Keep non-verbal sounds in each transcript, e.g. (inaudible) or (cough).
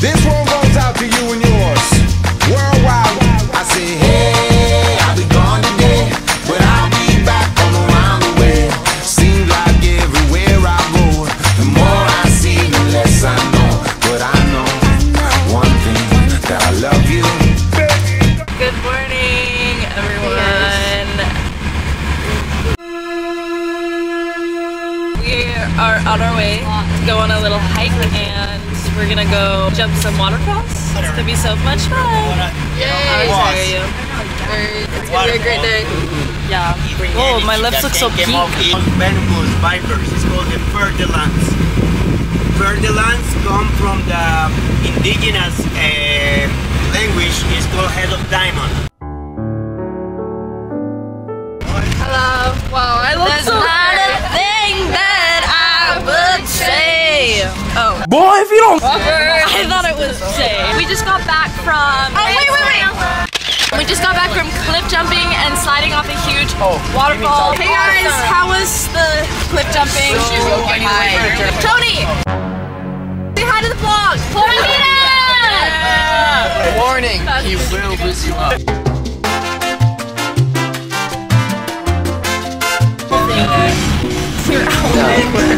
This one we're gonna go jump some waterfalls. It's gonna be so much fun. How excited are you? It's gonna be a great day. Yeah. Oh, my lips look so pink. Venomous vipers. It's called the Fer-de-lance. Fer-de-lance come from the indigenous uh, language. It's called head of diamond. Hello. Wow, I look There's so Boy, if you don't. (laughs) I thought it was safe. We just got back from. Oh wait, wait, wait. We just got back from cliff jumping and sliding off a huge oh, waterfall. Hey guys, how was the cliff jumping? Tony. Say hi to the vlog. Florida. Warning, he will boost you up.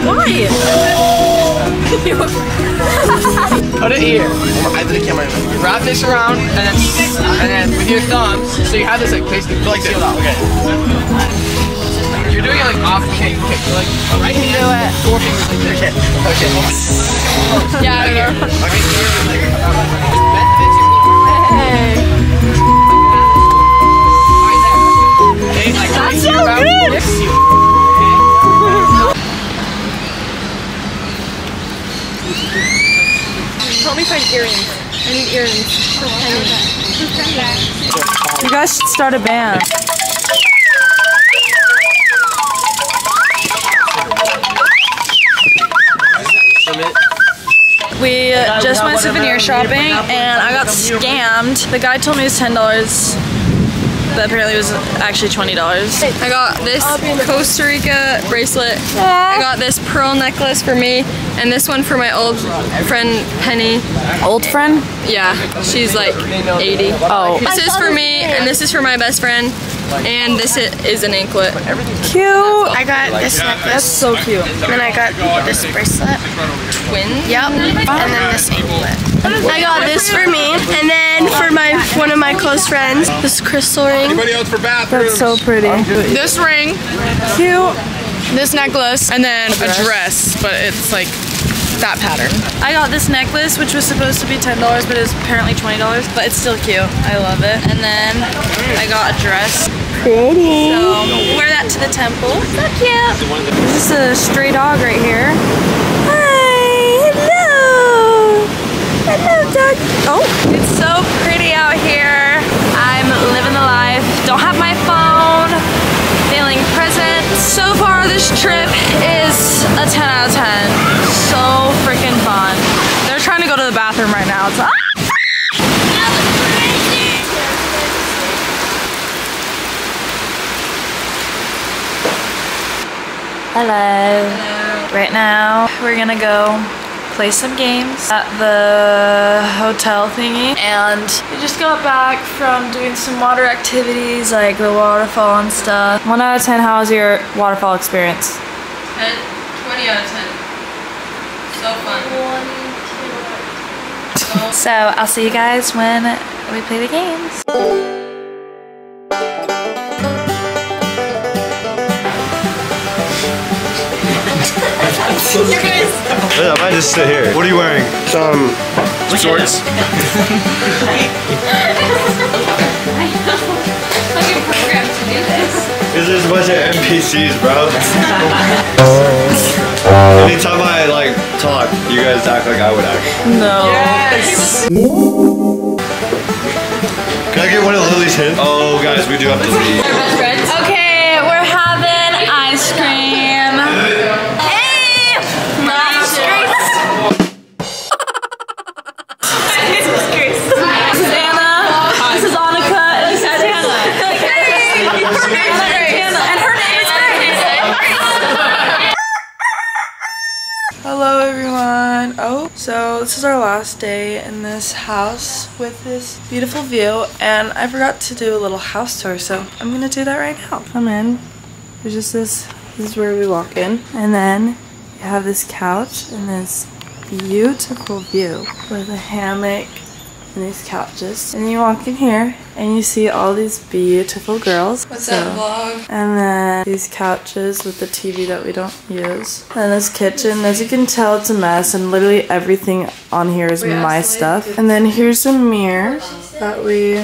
Why? (laughs) Put it here. I did the camera. Wrap this around and then and then with your thumb, so you have this like basically like this. Okay. You're doing it like off kick, kick. You're like right here. Do it. Four fingers like this. Okay. Okay. Yeah, I know. That's so good. Help me find earrings. I need earrings. You guys should start a band. We uh, just went souvenir shopping and I got scammed. The guy told me it was ten dollars, but apparently it was actually twenty dollars. I got this Costa Rica bracelet. I got this pearl necklace for me, and this one for my old friend Penny. Old friend? Yeah, she's like 80. Oh, This is for me, and this is for my best friend, and this is an anklet. cute. I got this necklace. That's so cute. And then I got this bracelet. Twins. Yep. And then this anklet. I got this for me. And then for my one of my close friends, this crystal ring. Anybody else for bathrooms? That's so pretty. this ring, Cute. This necklace, and then a dress, but it's like that pattern. I got this necklace, which was supposed to be ten dollars, but it was apparently twenty dollars. But it's still cute. I love it. And then I got a dress. Pretty. So wear that to the temple. So cute. This is a stray dog right here. Hi. Hello. Hello, dog. Oh, it's so pretty out here. I'm living the life. Don't have my phone. So far, this trip is a 10 out of 10. So freaking fun. They're trying to go to the bathroom right now. It's ah! Hello. Right now, we're gonna go play some games at the hotel thingy. And we just got back from doing some water activities like the waterfall and stuff. One out of 10, how was your waterfall experience? 10, 20 out of 10. So fun. So I'll see you guys when we play the games. Yeah, I might just sit here. What are you wearing? Some shorts. (laughs) This is a bunch of NPCs, bro. (laughs) Anytime I like talk, you guys act like I would act. No. Yes. Can I get one of Lily's hints? Oh, guys, we do have to leave. (laughs) house with this beautiful view and I forgot to do a little house tour so I'm gonna do that right now. Come in. There's just this, this is where we walk in and then you have this couch and this beautiful view with a hammock and these couches. And you walk in here and you see all these beautiful girls. What's So- that vlog? and then these couches with the TV that we don't use. And this kitchen, as you can tell, it's a mess, and literally everything on here is my stuff. And then here's a mirror that we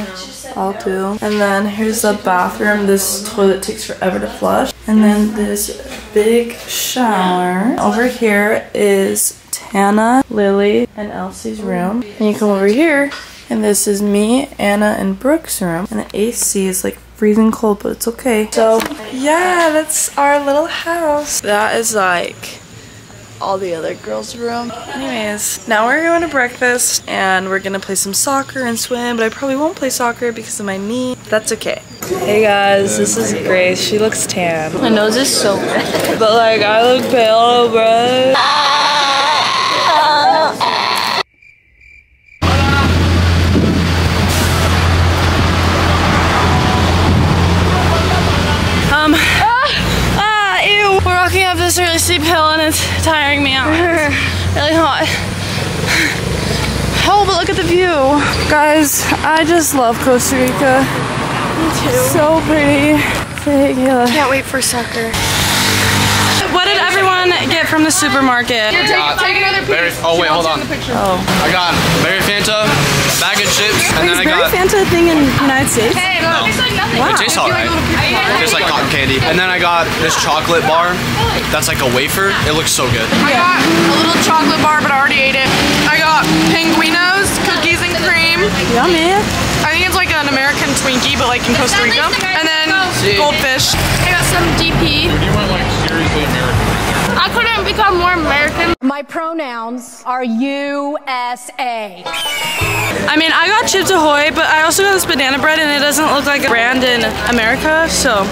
all do. And then here's the bathroom. This toilet takes forever to flush. And then this big shower. Over here is Tana, Lily, and Elsie's room. And you come over here, and this is me, Anna, and Brooke's room. And the AC is like freezing cold, but it's okay. So, yeah, that's our little house. That is like all the other girls' room. Anyways, now we're going to breakfast and we're gonna play some soccer and swim, but I probably won't play soccer because of my knee. That's okay. Hey guys, this is Grace. She looks tan. My nose is so red. But like, I look pale, bro. Really hot. Oh, but look at the view. Guys, I just love Costa Rica. Me too. So pretty. Can't wait for soccer. From the supermarket? Take another Berry, oh wait, hold on. Oh. I got berry Fanta, bag of chips, and then I got. Fanta a thing in the United States? No. It tastes alright. It tastes like cotton candy. And then I got this chocolate bar. That's like a wafer. It looks so good. I got a little chocolate bar, but I already ate it. I got Pinguinos, cookies and cream. Yummy. I think it's like an American Twinkie, but like in Costa Rica. And then goldfish. I got some DP. I couldn't become more American. My pronouns are USA. I mean, I got Chips Ahoy, but I also got this banana bread, and it doesn't look like a brand in America. So,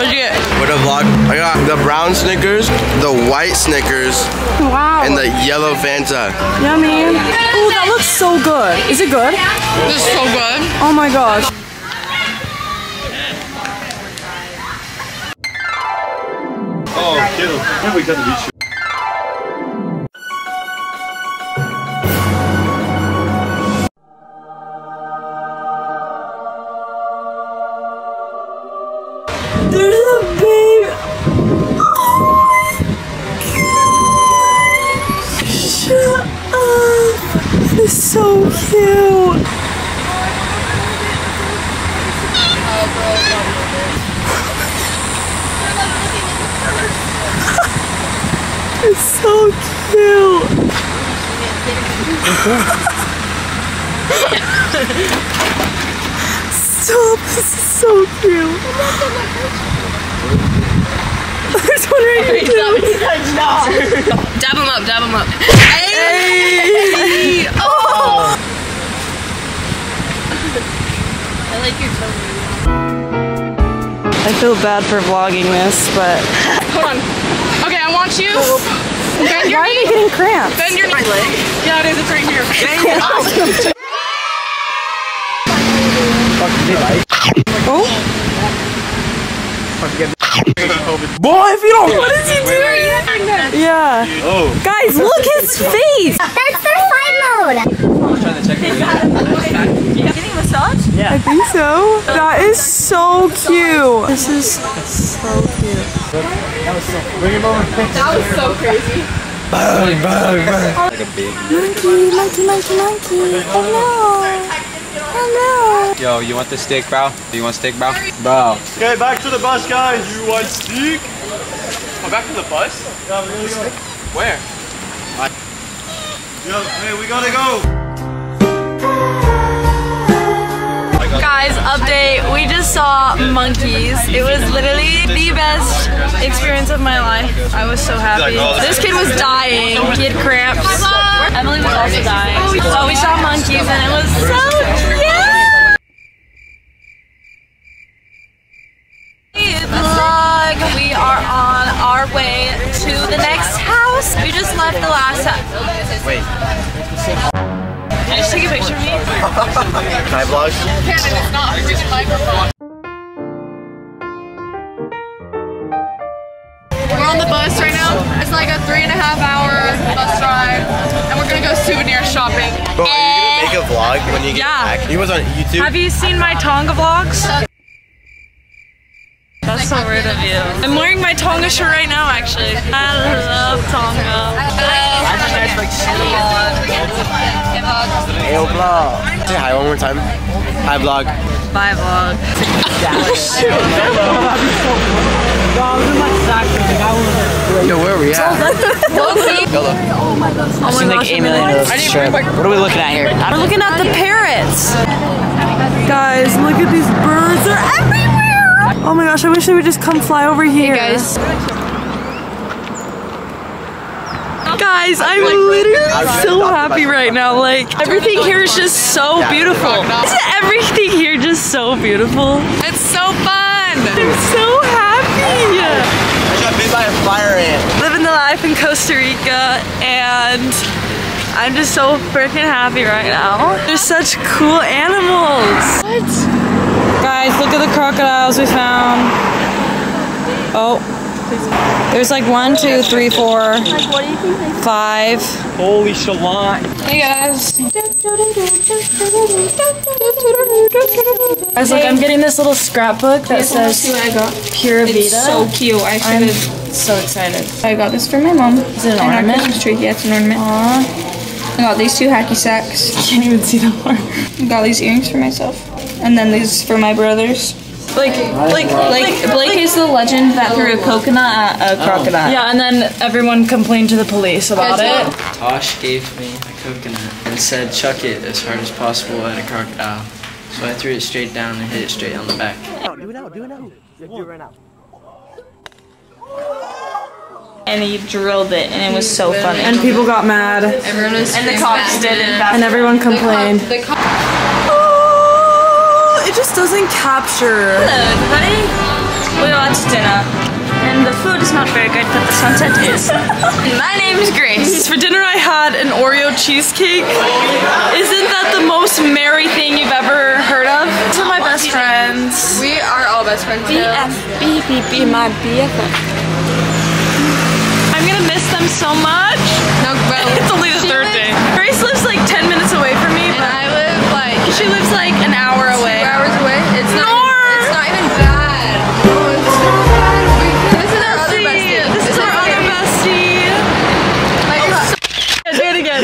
what'd you get? What a vlog. I got the brown Snickers, the white Snickers, Wow. and the yellow Fanta. Yummy. Oh, that looks so good. Is it good? This is so good. Oh my gosh. Oh, kill. We got the beach. It's so cute. Stop, this is so cute. There's one right here too. Dab him up, dab him up. Hey! Oh! I like your tone. I feel bad for vlogging this, but (laughs) Hold on. Okay, I want you. Bend your why are knee. you getting cramps? Bend your knee. Yeah, it is. It's right here. (laughs) Oh? Boy, if you don't, what is he doing? Yeah. Oh. Guys, look his face. That's their flight mode. I was trying to check. Yeah. Getting massage? Yeah. I think so. That is so cute. This is so cute. Monkey, monkey, monkey, monkey. Hello. Hello. Yo, you want the steak, bro? Do you want steak, bro? Bro. Okay, back to the bus, guys. You want steak? Come back to the bus? Yeah, we're gonna go. Where? Yo, hey, we gotta go. Guys, update. We just saw monkeys. It was literally the best experience of my life. I was so happy. This kid was dying. He had cramps. Emily was also dying. So we saw monkeys and it was so cute. Vlog. We are on our way to the next house. We just left the last house. Wait. Just take a picture of me? Hi vlog. Cannon, it's not a freaking microphone. We're on the bus right now. It's like a three and a half hour bus ride, and we're gonna go souvenir shopping. Bro, are you gonna make a vlog when you get Yeah. back? You was on YouTube. Have you seen my Tonga vlogs? That's so rude of you. I'm wearing my Tonga shirt right now, actually. I love Tonga. Ayo vlog. Say hi one more time. Hi vlog. Bye vlog. Yo, where are we at? Yolo. I've oh seen like 8 million of this trip. What are we looking at here? We're looking at the parrots. Guys, look at these birds. They're everywhere. Oh my gosh, I wish they would just come fly over here. guys. Guys, I'm literally so happy right now. Like, everything here is just so beautiful. Isn't everything here just so beautiful? It's so fun. I'm so happy. I got bit by a fire ant. living the life in Costa Rica and I'm just so freaking happy right now. There's such cool animals. What? Guys, look at the crocodiles we found. Oh. There's like one, two, three, four, five. Holy shalant. Hey guys. Guys, look, I'm getting this little scrapbook that says "Pura Vida. It's so cute. I should I'm have. so excited. I got this for my mom. Is it an ornament? Christmas tree. Yeah, it's an ornament. Aww. I got these two hacky sacks. I (laughs) Can't even see them horn. I got these earrings for myself. And then these for my brothers. Like, like, Blake, Blake is the legend that threw a coconut at a oh. crocodile. Yeah, and then everyone complained to the police about it. Tosh gave me a coconut and said chuck it as hard as possible at a crocodile. So I threw it straight down and hit it straight on the back. Do it now, do it now. Do it right now. And he drilled it, and it was so funny. And people got mad. Everyone was and the cops did it. And everyone complained. The cop- Oh, it just doesn't capture. Hello, everybody. We watched dinner, and the food is not very good, but the sunset is. (laughs) My name is Grace. For dinner, I had an Oreo cheesecake. Isn't that the most merry thing you've ever heard of? To my best friends. we are all best friends now. BFB, my BFF. I'm gonna miss them so much. No, but (laughs) It's only the third day. Grace lives like 10 minutes away from me, and but I live like she lives like an hour away. two hours away. It's not. More. Even, it's not even bad. Oh, it's so bad. We, this is our other bestie. This is our other bestie. Like, oh, (laughs) Do it again.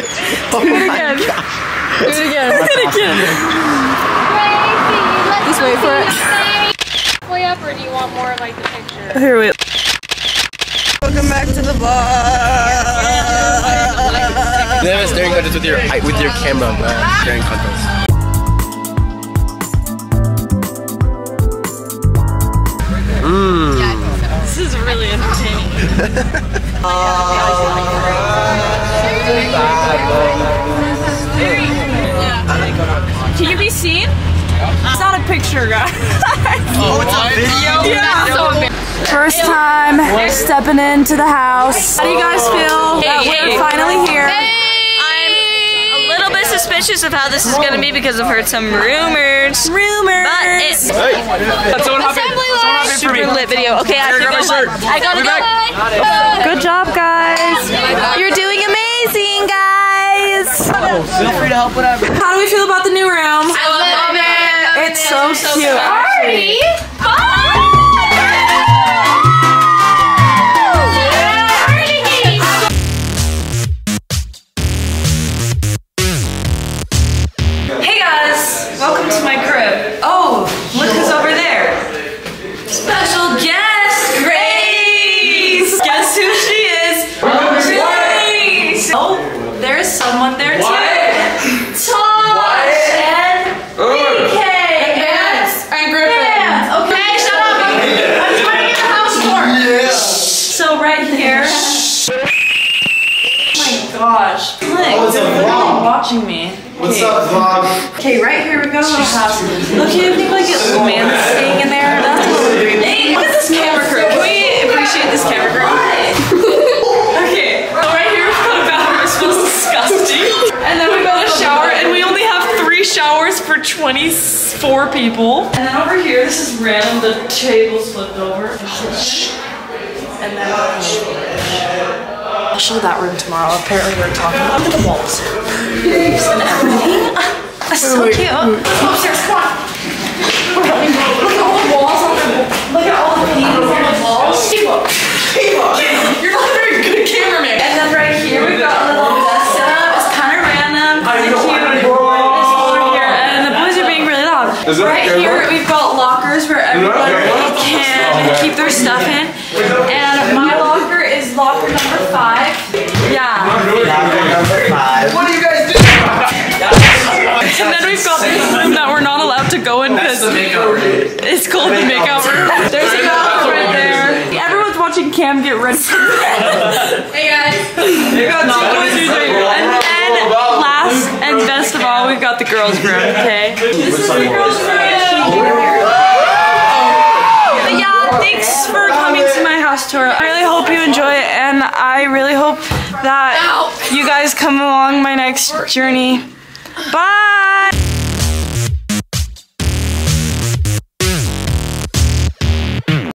Oh do it again. (laughs) Do it again. Do it again. Just wait for it. Way up, or do you want more like the picture? Here we You have a staring contest with your with your camera, man. Staring contest. Mm. This is really entertaining. (laughs) Can you be seen? It's not a picture, guys. (laughs) Oh, it's a video. Yeah. First time stepping into the house. How do you guys feel that we're finally here? Suspicious of how this is gonna be because I've heard some rumors. Rumors. But it's Hey. Someone hop in. Someone hop in for me. super lit video. Okay, I have to go. shirt. I gotta We'll be go. Good job, guys. You're doing amazing, guys. Oh, feel free to help whatever. How do we feel about the new room? I love it. It's so cute. actually. Welcome to my crib. Oh, 24 people. And then over here, this is random. The table's flipped over. And then I'll show that room tomorrow. Apparently, we're talking about the walls and everything. (laughs) That's so cute. Come upstairs, come on. We're (laughs) going. It's called the makeout room. There's a bathroom right there. Everyone's watching Cam get ready. hey guys. We got two boys who's right here. And then last and best of all, we've got the girls' room. Okay. This is the girls' room. But yeah, thanks for coming to my house tour. I really hope you enjoy it, and I really hope that you guys come along my next journey. Bye!